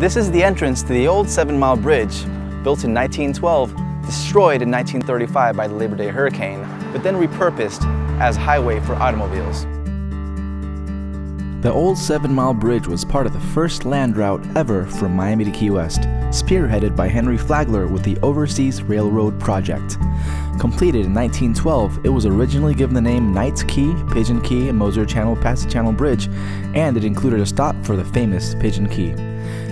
This is the entrance to the old Seven Mile Bridge, built in 1912, destroyed in 1935 by the Labor Day hurricane, but then repurposed as highway for automobiles. The old Seven Mile Bridge was part of the first land route ever from Miami to Key West, spearheaded by Henry Flagler with the Overseas Railroad Project. Completed in 1912, it was originally given the name Knights Key, Pigeon Key, and Moser Channel Pacet Channel Bridge, and it included a stop for the famous Pigeon Key.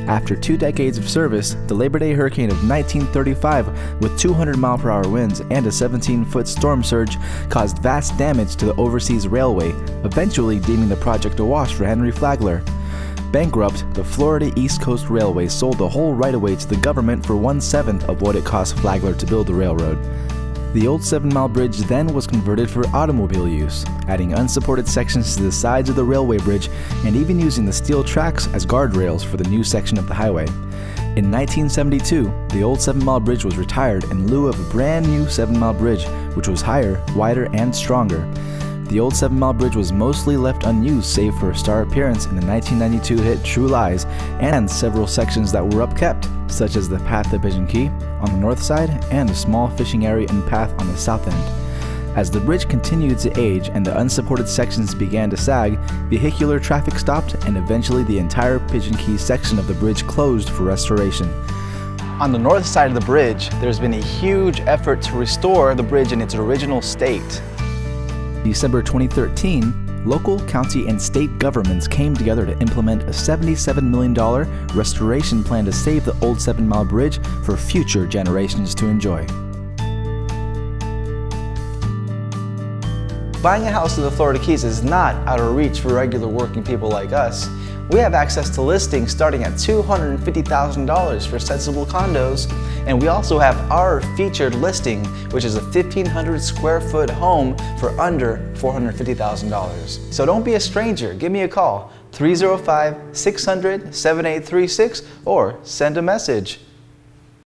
After two decades of service, the Labor Day hurricane of 1935, with 200 mile per hour winds and a 17 foot storm surge, caused vast damage to the overseas railway, eventually deeming the project a wash for Henry Flagler. Bankrupt, the Florida East Coast Railway sold the whole right of way to the government for one seventh of what it cost Flagler to build the railroad. The old Seven Mile Bridge then was converted for automobile use, adding unsupported sections to the sides of the railway bridge and even using the steel tracks as guardrails for the new section of the highway. In 1972, the old Seven Mile Bridge was retired in lieu of a brand new Seven Mile Bridge, which was higher, wider, and stronger. The old Seven Mile Bridge was mostly left unused save for a star appearance in the 1992 hit True Lies and several sections that were upkept, such as the path to Pigeon Key on the north side and a small fishing area and path on the south end. As the bridge continued to age and the unsupported sections began to sag, vehicular traffic stopped and eventually the entire Pigeon Key section of the bridge closed for restoration. On the north side of the bridge, there's been a huge effort to restore the bridge in its original state. December 2013, local, county, and state governments came together to implement a $77 million restoration plan to save the old Seven Mile Bridge for future generations to enjoy. Buying a house in the Florida Keys is not out of reach for regular working people like us. We have access to listings starting at $250,000 for sensible condos, and we also have our featured listing, which is a 1,500 square foot home for under $450,000. So don't be a stranger, give me a call, 305 600 7836, or send a message.